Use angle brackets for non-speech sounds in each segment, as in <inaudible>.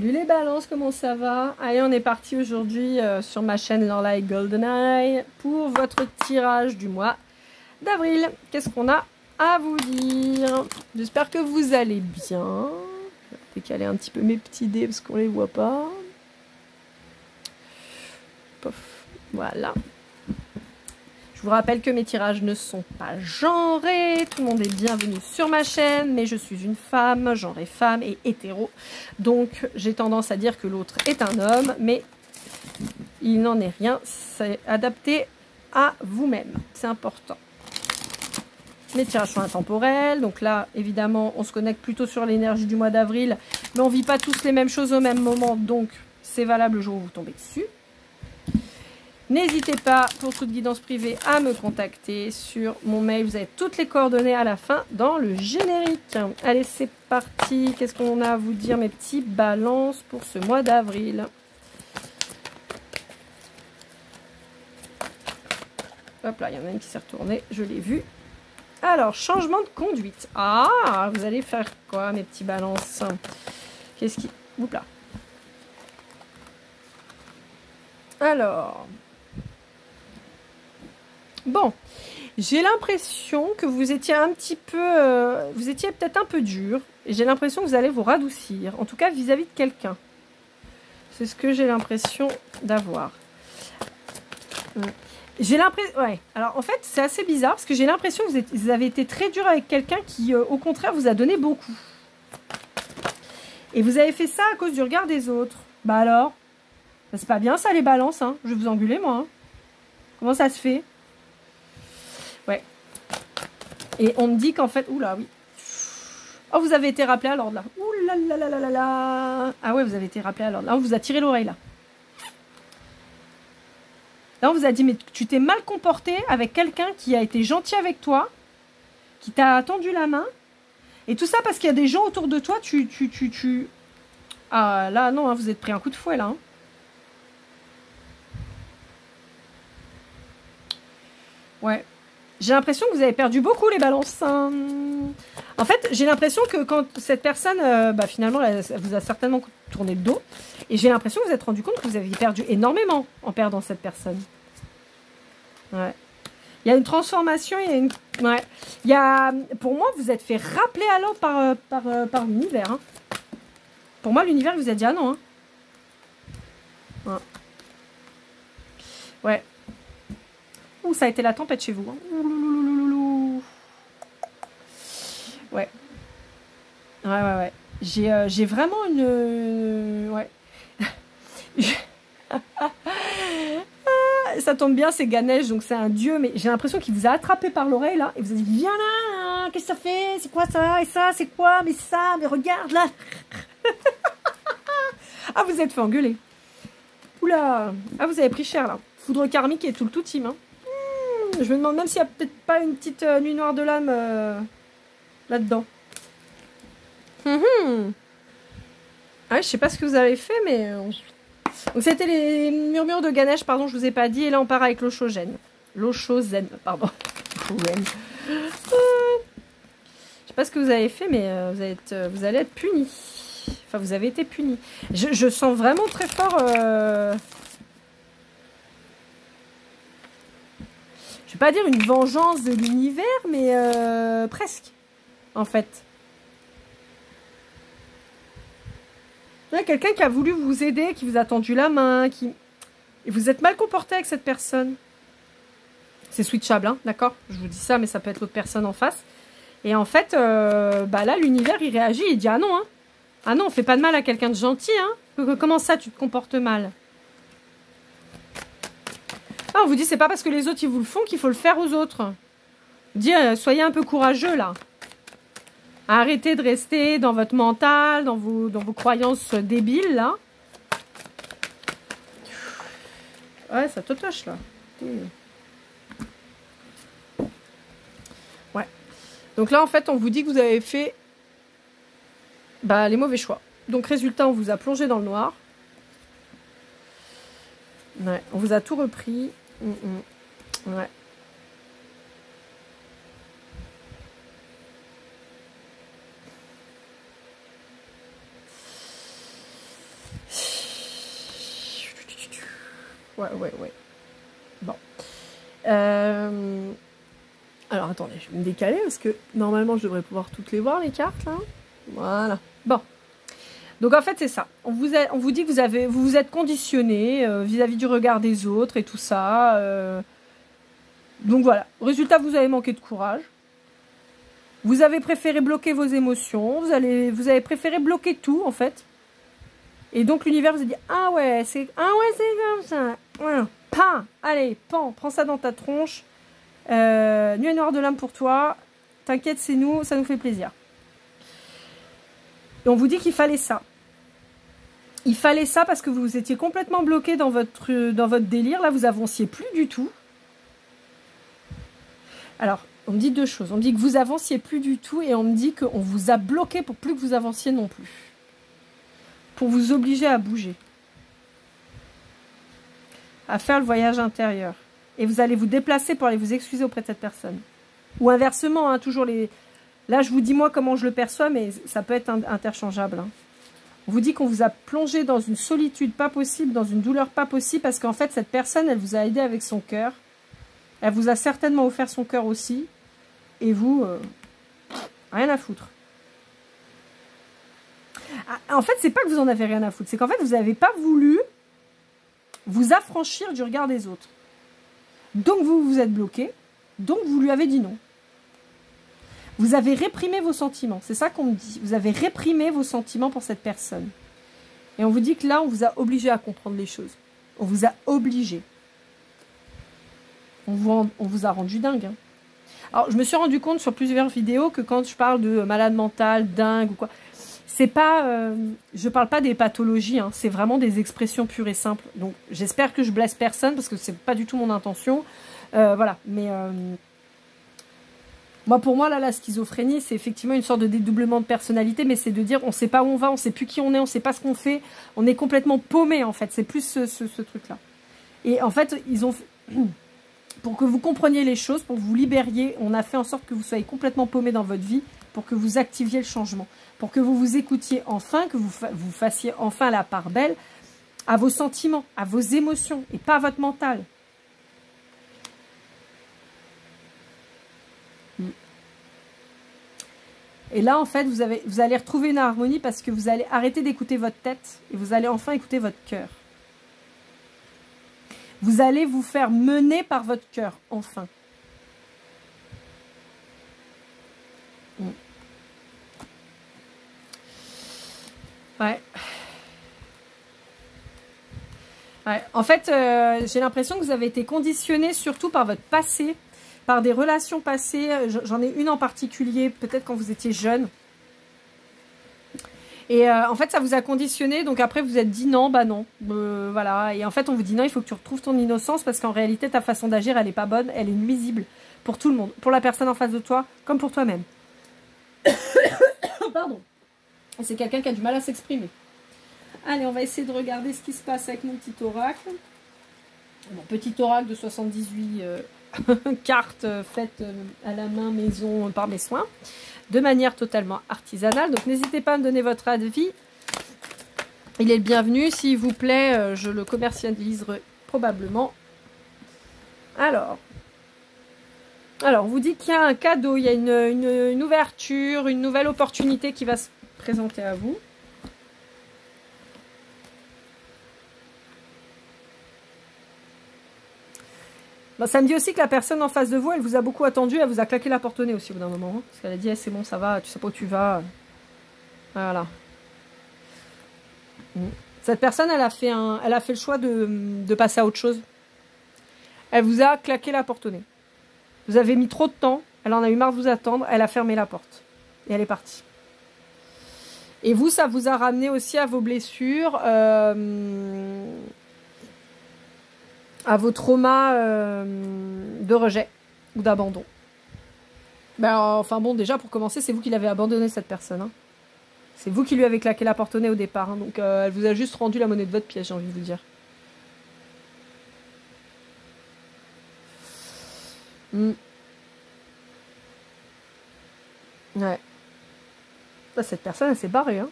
Salut les balances, comment ça va? Allez, on est parti aujourd'hui euh, sur ma chaîne Lorelai GoldenEye pour votre tirage du mois d'avril. Qu'est-ce qu'on a à vous dire? J'espère que vous allez bien. Je vais décaler un petit peu mes petits dés parce qu'on les voit pas. Voilà. Je vous rappelle que mes tirages ne sont pas genrés. Tout le monde est bienvenu sur ma chaîne, mais je suis une femme, genrée femme et hétéro. Donc j'ai tendance à dire que l'autre est un homme, mais il n'en est rien. C'est adapté à vous-même. C'est important. Mes tirages sont intemporels. Donc là, évidemment, on se connecte plutôt sur l'énergie du mois d'avril. Mais on ne vit pas tous les mêmes choses au même moment. Donc, c'est valable le jour où vous tombez dessus. N'hésitez pas pour toute guidance privée à me contacter sur mon mail. Vous avez toutes les coordonnées à la fin dans le générique. Allez, c'est parti. Qu'est-ce qu'on a à vous dire, mes petits balances pour ce mois d'avril? Hop là, il y en a une qui s'est retournée. Je l'ai vu. Alors, changement de conduite. Ah, vous allez faire quoi, mes petits balances? Qu'est-ce qui... Oups là. Alors, Bon, j'ai l'impression que vous étiez un petit peu... Euh, vous étiez peut-être un peu dur. J'ai l'impression que vous allez vous radoucir. En tout cas, vis-à-vis de quelqu'un. C'est ce que j'ai l'impression d'avoir. Euh, j'ai l'impression... Ouais. Alors, en fait, c'est assez bizarre parce que j'ai l'impression que vous, avez été très dur avec quelqu'un qui, euh, au contraire, vous a donné beaucoup. Et vous avez fait ça à cause du regard des autres. Bah alors? Bah, C'est pas bien ça, les balances. Hein. Je vais vous engueuler, moi. Hein. Comment ça se fait? Et on me dit qu'en fait... Oula, oui. Oh, vous avez été rappelé à l'ordre, là. Ouh là là là là Ah ouais, vous avez été rappelé à l'ordre. Là, on vous a tiré l'oreille, là. Là, on vous a dit, mais tu t'es mal comporté avec quelqu'un qui a été gentil avec toi, qui t'a tendu la main. Et tout ça parce qu'il y a des gens autour de toi, tu... tu, tu, tu... Ah, là, non, hein, vous êtes pris un coup de fouet, là. Hein. Ouais. J'ai l'impression que vous avez perdu beaucoup les balances. Hein. En fait, j'ai l'impression que quand cette personne, euh, bah, finalement, elle, vous a certainement tourné le dos. Et j'ai l'impression que vous êtes rendu compte que vous aviez perdu énormément en perdant cette personne. Ouais. Il y a une transformation, il y a une... Ouais. Il y a... Pour moi, vous êtes fait rappeler à l'ordre par, euh, par, euh, par l'univers. Hein. Pour moi, l'univers vous a dit ah non. Hein. Ouais. ouais. Ouh, ça a été la tempête chez vous. Hein. Ouais. Ouais, ouais, ouais. J'ai euh, vraiment une... Euh, ouais. <laughs> ça tombe bien, c'est Ganesh, donc c'est un dieu, mais j'ai l'impression qu'il vous a attrapé par l'oreille, là, et vous a dit, viens là, hein, qu'est-ce que ça fait? C'est quoi ça? Et ça, c'est quoi? Mais ça, mais regarde, là <laughs> Ah, vous êtes fait engueuler. Oula Ah, vous avez pris cher, là. Foudre karmique et tout le tout team, hein. Je me demande même s'il n'y a peut-être pas une petite euh, nuit noire de l'âme euh, là-dedans. Hum ah, je sais pas ce que vous avez fait, mais... Euh, donc c'était les murmures de Ganesh, pardon, je vous ai pas dit. Et là, on part avec l'Oshogène. L'Oshozen, pardon. <laughs> je sais pas ce que vous avez fait, mais vous, allez vous allez être puni. Enfin, vous avez été puni. Je, je sens vraiment très fort je vais pas dire une vengeance de l'univers, mais euh, presque, en fait. Il y a quelqu'un qui a voulu vous aider, qui vous a tendu la main, qui... Et vous êtes mal comporté avec cette personne. C'est switchable, hein, d'accord? Je vous dis ça, mais ça peut être l'autre personne en face. Et en fait, euh, bah là, l'univers, il réagit, il dit « Ah non, hein Ah non, on fait pas de mal à quelqu'un de gentil, hein Comment ça, tu te comportes mal ?» Ah, on vous dit, c'est pas parce que les autres, ils vous le font qu'il faut le faire aux autres. Dis, euh, soyez un peu courageux, là. Arrêtez de rester dans votre mental, dans vos, dans vos croyances débiles, là. Ouais, ça te touche, là. Ouais. Donc là, en fait, on vous dit que vous avez fait bah, les mauvais choix. Donc, résultat, on vous a plongé dans le noir. Ouais, on vous a tout repris. Mm, mm. Ouais. Ouais, ouais, ouais. Bon. Euh, alors attendez, je vais me décaler parce que normalement je devrais pouvoir toutes les voir les cartes là. Voilà. Bon. Donc en fait c'est ça. On vous, dit que vous avez, vous, vous êtes conditionné euh, vis-à-vis du regard des autres et tout ça. Euh. Donc voilà. Résultat, vous avez manqué de courage. Vous avez préféré bloquer vos émotions. Vous, avez préféré bloquer tout en fait. Et donc l'univers vous a dit ah ouais c'est ah ouais comme ça. Pain. Allez, pan, prends ça dans ta tronche. Euh, Nuit noire de l'âme pour toi. T'inquiète, c'est nous, ça nous fait plaisir. Et on vous dit qu'il fallait ça. Il fallait ça parce que vous étiez complètement bloqué dans votre, dans votre délire. Là, vous avanciez plus du tout. Alors, on me dit deux choses. On me dit que vous avanciez plus du tout et on me dit qu'on vous a bloqué pour plus que vous avanciez non plus. Pour vous obliger à bouger. À faire le voyage intérieur et vous allez vous déplacer pour aller vous excuser auprès de cette personne. Ou inversement, hein, toujours les... Là, je vous dis moi comment je le perçois, mais ça peut être interchangeable. Hein. On vous dit qu'on vous a plongé dans une solitude pas possible, dans une douleur pas possible, parce qu'en fait, cette personne, elle vous a aidé avec son cœur. Elle vous a certainement offert son cœur aussi. Et vous, euh, rien à foutre. Ah, en fait, c'est pas que vous en avez rien à foutre. C'est qu'en fait, vous n'avez pas voulu vous affranchir du regard des autres. Donc vous vous êtes bloqué, donc vous lui avez dit non. Vous avez réprimé vos sentiments, c'est ça qu'on me dit. Vous avez réprimé vos sentiments pour cette personne. Et on vous dit que là, on vous a obligé à comprendre les choses. On vous a obligé. On vous, a rendu dingue. Hein. Alors, je me suis rendu compte sur plusieurs vidéos que quand je parle de malade mental, dingue ou quoi, c'est pas, euh, je parle pas des pathologies, hein, c'est vraiment des expressions pures et simples. Donc j'espère que je blesse personne parce que c'est pas du tout mon intention. Euh, voilà, mais euh, moi pour moi là la schizophrénie c'est effectivement une sorte de dédoublement de personnalité, mais c'est de dire on sait pas où on va, on sait plus qui on est, on sait pas ce qu'on fait, on est complètement paumé en fait. C'est plus ce, ce truc là. Et en fait ils ont pour que vous compreniez les choses, pour que vous libériez, on a fait en sorte que vous soyez complètement paumé dans votre vie, pour que vous activiez le changement pour que vous vous écoutiez enfin, que vous, vous fassiez enfin la part belle à vos sentiments, à vos émotions, et pas à votre mental. Et là, en fait, vous, avez, vous allez retrouver une harmonie parce que vous allez arrêter d'écouter votre tête et vous allez enfin écouter votre cœur. Vous allez vous faire mener par votre cœur, enfin. Mm. Ouais. En fait, euh, j'ai l'impression que vous avez été conditionné surtout par votre passé, par des relations passées. J'en ai une en particulier, peut-être quand vous étiez jeune. Et euh, en fait, ça vous a conditionné. Donc après, vous êtes dit non, bah non. Euh, voilà. Et en fait, on vous dit non, il faut que tu retrouves ton innocence parce qu'en réalité, ta façon d'agir, elle n'est pas bonne. Elle est nuisible pour tout le monde. Pour la personne en face de toi, comme pour toi-même. <coughs> Pardon c'est quelqu'un qui a du mal à s'exprimer. Allez, on va essayer de regarder ce qui se passe avec mon petit oracle. Mon petit oracle de 78 euh, <laughs> cartes euh, faites euh, à la main maison par mes soins, de manière totalement artisanale. Donc n'hésitez pas à me donner votre avis. Il est le bienvenu. S'il vous plaît, je le commercialiserai probablement. Alors, alors, vous dit qu'il y a un cadeau, il y a une, ouverture, une nouvelle opportunité qui va se présenter à vous. Bah, ça me dit aussi que la personne en face de vous, elle vous a beaucoup attendu, elle vous a claqué la porte au nez aussi au bout d'un moment. Hein. parce qu'elle a dit, eh, c'est bon, ça va, tu sais pas où tu vas. Voilà. Mm. Cette personne, elle a fait, un, elle a fait le choix de, de passer à autre chose. Elle vous a claqué la porte au nez. Vous avez mis trop de temps, elle en a eu marre de vous attendre, elle a fermé la porte. Et elle est partie. Et vous, ça vous a ramené aussi à vos blessures, euh, à vos traumas euh, de rejet ou d'abandon. Ben, enfin bon, déjà pour commencer, c'est vous qui l'avez abandonné cette personne. Hein. C'est vous qui lui avez claqué la porte au nez au départ. Hein. donc euh, elle vous a juste rendu la monnaie de votre pièce, j'ai envie de vous dire. Hmm. Ouais cette personne, elle s'est barrée. Hein.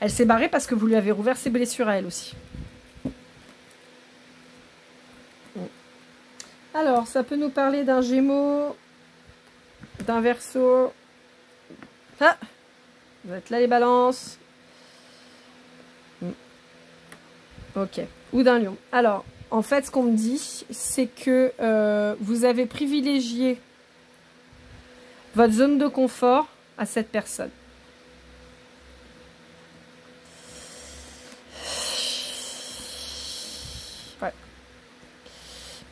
Elle s'est barrée parce que vous lui avez rouvert ses blessures à elle aussi. Alors, ça peut nous parler d'un gémeaux, d'un verso. Ah Vous êtes là les balances. Hmm. Ok. Ou d'un lion. Alors, en fait, ce qu'on me dit, c'est que euh, vous avez privilégié votre zone de confort à cette personne.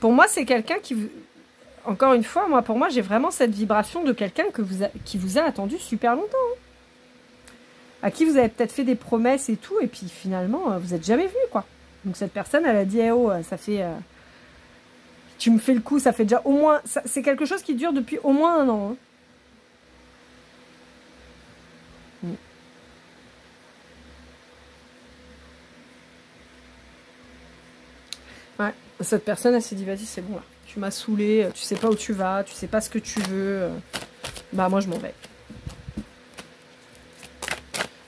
Pour moi, c'est quelqu'un qui vous... Encore une fois, moi, pour moi, j'ai vraiment cette vibration de quelqu'un que vous qui vous a attendu super longtemps. Hein. À qui vous avez peut-être fait des promesses et tout, et puis finalement, euh, vous n'êtes jamais vu, quoi. Donc cette personne, elle a dit, eh oh, euh, ça fait... Euh, tu me fais le coup, ça fait déjà au moins... C'est quelque chose qui dure depuis au moins un an. Hein. Cette personne, elle s'est dit, vas-y, c'est bon, là. Tu m'as saoulé, tu sais pas où tu vas, tu sais pas ce que tu veux. Bah, moi, je m'en vais.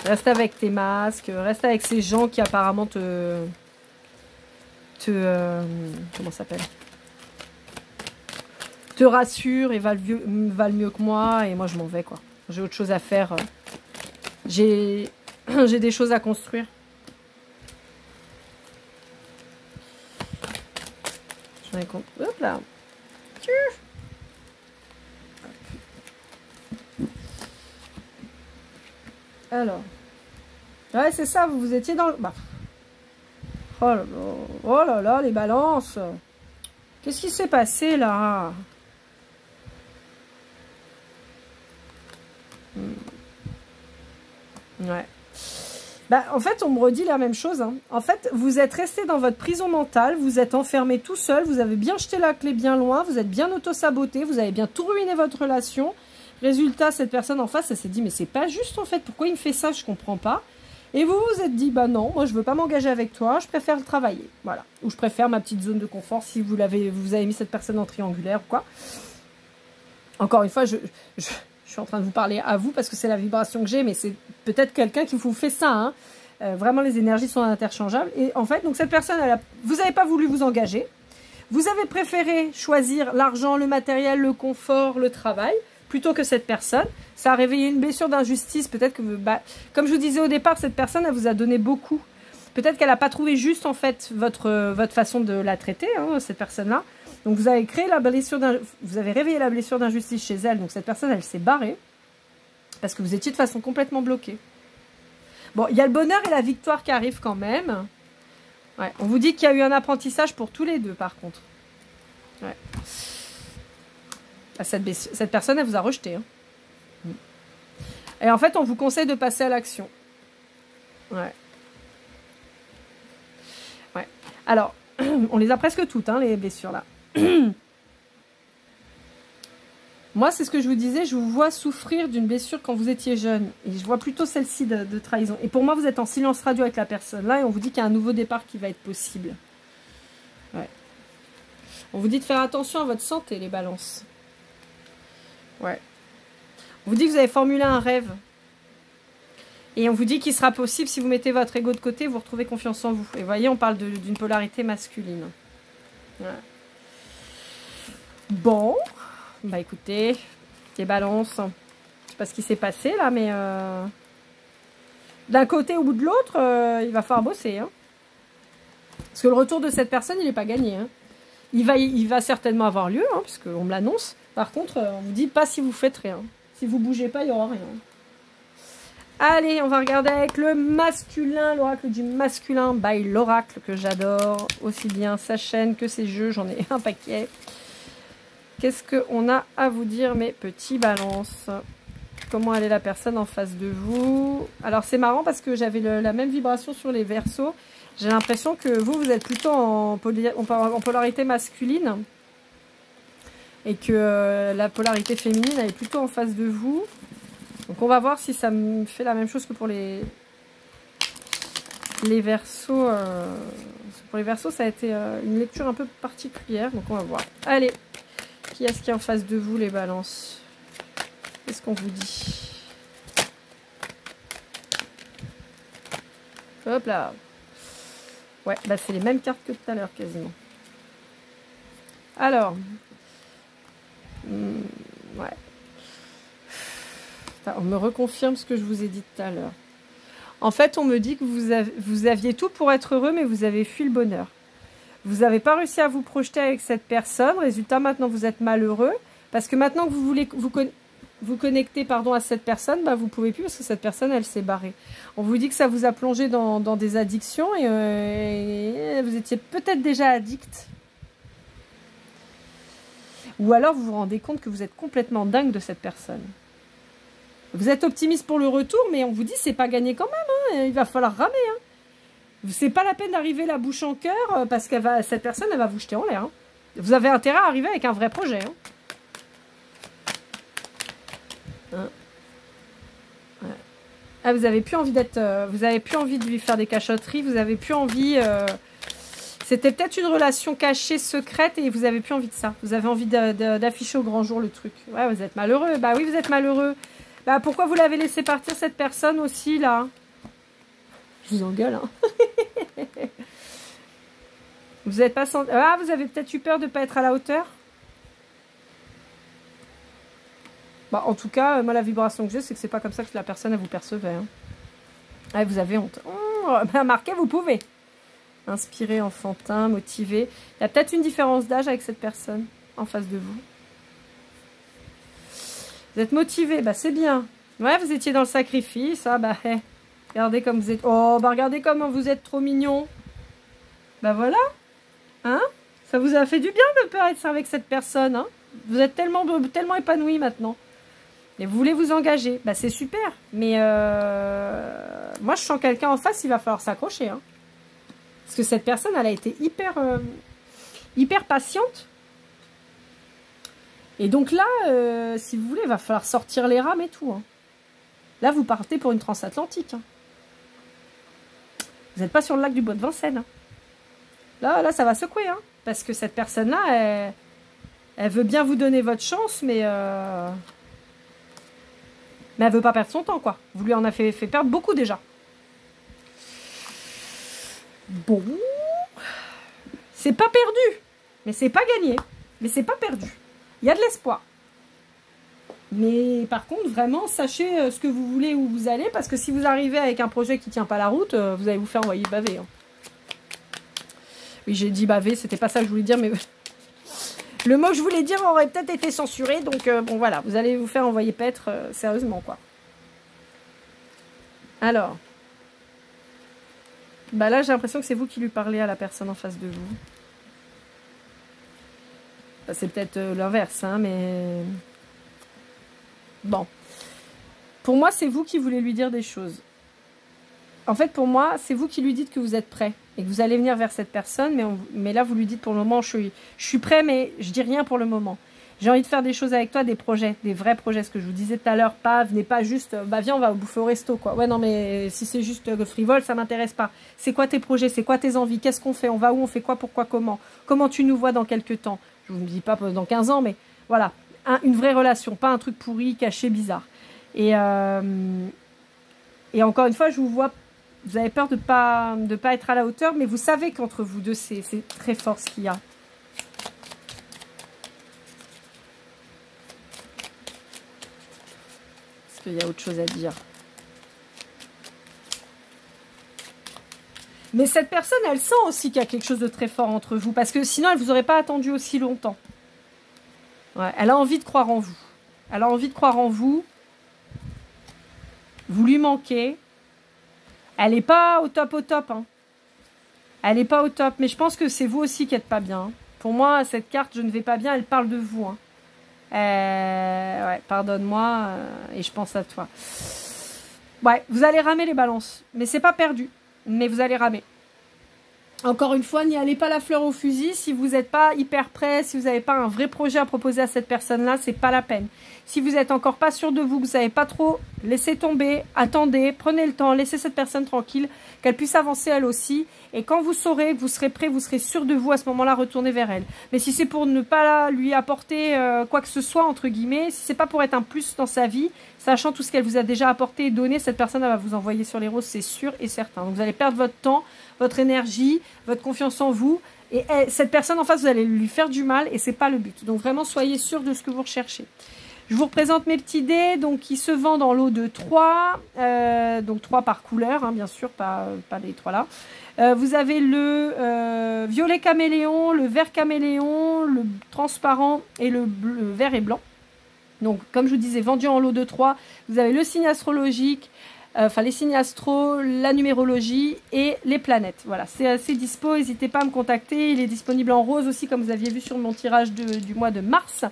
Reste avec tes masques, reste avec ces gens qui apparemment te... te... Euh, comment s'appelle? Te rassurent et valent mieux, valent mieux que moi, et moi, je m'en vais, quoi. J'ai autre chose à faire. <clears throat> J'ai des choses à construire. Hop là. Alors. Ouais, c'est ça, vous, vous étiez dans le... Bah. Oh là oh là là, les balances. Qu'est-ce qui s'est passé là hmm. Ouais. Bah, en fait, on me redit la même chose. Hein. En fait, vous êtes resté dans votre prison mentale, vous êtes enfermé tout seul, vous avez bien jeté la clé bien loin, vous êtes bien auto-saboté, vous avez bien tout ruiné votre relation. Résultat, cette personne en face, elle s'est dit, mais c'est pas juste en fait, pourquoi il me fait ça, je comprends pas. Et vous vous êtes dit, bah non, moi je veux pas m'engager avec toi, je préfère le travailler. Voilà. Ou je préfère ma petite zone de confort si vous, l'avez, vous avez mis cette personne en triangulaire ou quoi. Encore une fois, je je suis en train de vous parler à vous parce que c'est la vibration que j'ai, mais c'est peut-être quelqu'un qui vous fait ça. Hein. Euh, vraiment, les énergies sont interchangeables. Et en fait, donc cette personne, vous n'avez pas voulu vous engager. Vous avez préféré choisir l'argent, le matériel, le confort, le travail, plutôt que cette personne. Ça a réveillé une blessure d'injustice. Peut-être que, bah, comme je vous disais au départ, cette personne, elle vous a donné beaucoup. Peut-être qu'elle n'a pas trouvé juste, en fait, votre, votre façon de la traiter, hein, cette personne-là. Donc vous avez créé la blessure vous avez réveillé la blessure d'injustice chez elle. Donc cette personne, elle s'est barrée parce que vous étiez de façon complètement bloquée. Bon, il y a le bonheur et la victoire qui arrivent quand même. On vous dit qu'il y a eu un apprentissage pour tous les deux, par contre. Ah, cette, personne, elle vous a rejeté. Hein. Et en fait, on vous conseille de passer à l'action. Ouais. Ouais. Alors, <clears throat> on les a presque toutes, hein, les blessures là. Moi, c'est ce que je vous disais, je vous vois souffrir d'une blessure quand vous étiez jeune. Et je vois plutôt celle-ci de, trahison. Et pour moi, vous êtes en silence radio avec la personne là et on vous dit qu'il y a un nouveau départ qui va être possible. Ouais. On vous dit de faire attention à votre santé, les balances. Ouais. On vous dit que vous avez formulé un rêve. Et on vous dit qu'il sera possible, si vous mettez votre ego de côté, vous retrouvez confiance en vous. Et voyez, on parle d'une polarité masculine. Bon, bah écoutez, les balances, je sais pas ce qui s'est passé là, mais euh, d'un côté ou de l'autre, euh, il va falloir bosser. Hein. Parce que le retour de cette personne, il n'est pas gagné. Hein. Il, va, certainement avoir lieu, hein, puisqu'on me l'annonce. Par contre, euh, on vous dit pas si vous faites rien. Si vous bougez pas, il n'y aura rien. Allez, on va regarder avec le masculin, l'oracle du masculin by l'oracle que j'adore. Aussi bien sa chaîne que ses jeux, j'en ai un paquet. Qu'est-ce qu'on a à vous dire, mes petits balances? Comment elle est la personne en face de vous? Alors, c'est marrant parce que j'avais la même vibration sur les versos. J'ai l'impression que vous, vous êtes plutôt en, polarité masculine. Et que euh, la polarité féminine, elle est plutôt en face de vous. Donc, on va voir si ça me fait la même chose que pour les, les versos. Euh, pour les versos, ça a été euh, une lecture un peu particulière. Donc, on va voir. Allez qui est-ce qui est en face de vous, les balances? Qu'est-ce qu'on vous dit? Hop là Ouais, bah c'est les mêmes cartes que tout à l'heure, quasiment. Alors. Hmm, ouais. On me reconfirme ce que je vous ai dit tout à l'heure. En fait, on me dit que vous, vous aviez tout pour être heureux, mais vous avez fui le bonheur. Vous n'avez pas réussi à vous projeter avec cette personne. Résultat, maintenant, vous êtes malheureux. Parce que maintenant que vous voulez vous, vous connecter pardon, à cette personne, bah, vous pouvez plus parce que cette personne, elle s'est barrée. On vous dit que ça vous a plongé dans, des addictions et, euh, et vous étiez peut-être déjà addict. Ou alors vous vous rendez compte que vous êtes complètement dingue de cette personne. Vous êtes optimiste pour le retour, mais on vous dit c'est pas gagné quand même. Hein. Il va falloir ramer. Hein. C'est pas la peine d'arriver la bouche en cœur euh, parce que cette personne elle va vous jeter en l'air. Hein. Vous avez intérêt à arriver avec un vrai projet. Ah, vous avez plus envie d'être, euh, vous avez plus envie de lui faire des cachotteries, vous avez plus envie. Euh, c'était peut-être une relation cachée, secrète, et vous avez plus envie de ça. Vous avez envie d'afficher au grand jour le truc. Ouais, vous êtes malheureux. Bah oui, vous êtes malheureux. Bah, pourquoi vous l'avez laissé partir, cette personne aussi, là? Je vous engueule, hein <laughs> Vous êtes pas Ah, vous avez peut-être eu peur de ne pas être à la hauteur? Bah, En tout cas, moi, la vibration que j'ai, c'est que c'est pas comme ça que la personne, vous percevait. Hein. Ah, vous avez honte. Oh, <laughs> bah, marquez, vous pouvez. Inspiré, enfantin, motivé. Il y a peut-être une différence d'âge avec cette personne en face de vous. Vous êtes motivé, bah c'est bien. Ouais, vous étiez dans le sacrifice, ah bah Regardez comme vous êtes. Oh, bah regardez comment vous êtes trop mignon. Bah voilà. Hein? Ça vous a fait du bien de pas être avec cette personne, hein? Vous êtes tellement, tellement épanoui maintenant. Et vous voulez vous engager. Bah c'est super. Mais euh, moi, je sens quelqu'un en face, il va falloir s'accrocher. Hein. Parce que cette personne, elle a été hyper, euh, hyper patiente. Et donc là, euh, si vous voulez, il va falloir sortir les rames et tout. Hein. Là, vous partez pour une transatlantique. Hein. Vous n'êtes pas sur le lac du Bois de Vincennes. Hein. Là, là, ça va secouer. parce que cette personne-là, elle, veut bien vous donner votre chance, mais... Euh, mais elle veut pas perdre son temps, quoi. Vous lui en avez fait, perdre beaucoup déjà. Bon. C'est pas perdu. Mais c'est pas gagné. Mais c'est pas perdu. Il y a de l'espoir. Mais par contre, vraiment, sachez euh, ce que vous voulez où vous allez, parce que si vous arrivez avec un projet qui ne tient pas la route, euh, vous allez vous faire envoyer baver. Hein. Oui, j'ai dit baver, c'était pas ça que je voulais dire, mais <laughs> le mot que je voulais dire aurait peut-être été censuré, donc euh, bon voilà, vous allez vous faire envoyer paître, sérieusement quoi. Alors, bah là j'ai l'impression que c'est vous qui lui parlez à la personne en face de vous. C'est peut-être l'inverse, hein, mais... Bon. Pour moi, c'est vous qui voulez lui dire des choses. En fait, pour moi, c'est vous qui lui dites que vous êtes prêt et que vous allez venir vers cette personne, mais, là, vous lui dites pour le moment, je suis, prêt, mais je dis rien pour le moment. J'ai envie de faire des choses avec toi, des projets, des vrais projets. Ce que je vous disais tout à l'heure, pas, venez pas juste, euh, bah viens, on va bouffer au resto, quoi. Ouais, non, mais si c'est juste euh, frivole, ça m'intéresse pas. C'est quoi tes projets? C'est quoi tes envies? Qu'est-ce qu'on fait? On va où? On fait quoi? Pourquoi? Comment? Comment tu nous vois dans quelques temps? Je vous dis pas dans 15 ans, mais voilà. Une vraie relation, pas un truc pourri, caché, bizarre. Et, euh, et encore une fois, je vous vois, vous avez peur de pas, de pas être à la hauteur, mais vous savez qu'entre vous deux, c'est très fort ce qu'il y a. Il y a autre chose à dire? Mais cette personne, elle sent aussi qu'il y a quelque chose de très fort entre vous. Parce que sinon, elle ne vous aurait pas attendu aussi longtemps. Elle a envie de croire en vous. Elle a envie de croire en vous. Vous lui manquez. Elle n'est pas au top au top. Hein. Elle n'est pas au top. Mais je pense que c'est vous aussi qui n'êtes pas bien. Pour moi, cette carte, je ne vais pas bien, elle parle de vous. Hein. Euh, pardonne-moi euh, et je pense à toi. Ouais, vous allez ramer les balances, mais c'est pas perdu. Mais vous allez ramer. Encore une fois, n'y allez pas la fleur au fusil. Si vous n'êtes pas hyper prêt, si vous n'avez pas un vrai projet à proposer à cette personne-là, c'est pas la peine. Si vous n'êtes encore pas sûr de vous, que vous savez pas trop, laissez tomber, attendez, prenez le temps, laissez cette personne tranquille, qu'elle puisse avancer elle aussi. Et quand vous saurez vous serez prêt, vous serez sûr de vous à ce moment-là, retournez vers elle. Mais si c'est pour ne pas lui apporter euh, quoi que ce soit, entre guillemets, si c'est pas pour être un plus dans sa vie, sachant tout ce qu'elle vous a déjà apporté et donné, cette personne elle va vous envoyer sur les roses, c'est sûr et certain. Donc vous allez perdre votre temps, votre énergie, votre confiance en vous. Et cette personne en face, vous allez lui faire du mal et c'est pas le but. Donc vraiment, soyez sûr de ce que vous recherchez. Je vous représente mes petits dés, donc qui se vendent en lot de 3, euh, donc 3 par couleur, hein, bien sûr, pas, pas les 3 là. Euh, vous avez le euh, violet caméléon, le vert caméléon, le transparent et le, bleu, vert et blanc. Donc, comme je vous disais, vendu en lot de 3. Vous avez le signe astrologique, enfin les signes astro, la numérologie et les planètes. Voilà, c'est assez dispo, n'hésitez pas à me contacter. Il est disponible en rose aussi, comme vous aviez vu sur mon tirage du mois de mars.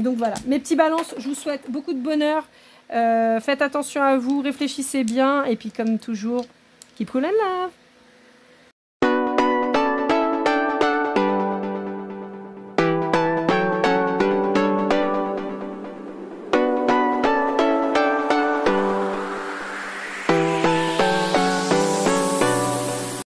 donc voilà, mes petits balances, je vous souhaite beaucoup de bonheur. faites attention à vous, réfléchissez bien et puis comme toujours, keep cool and love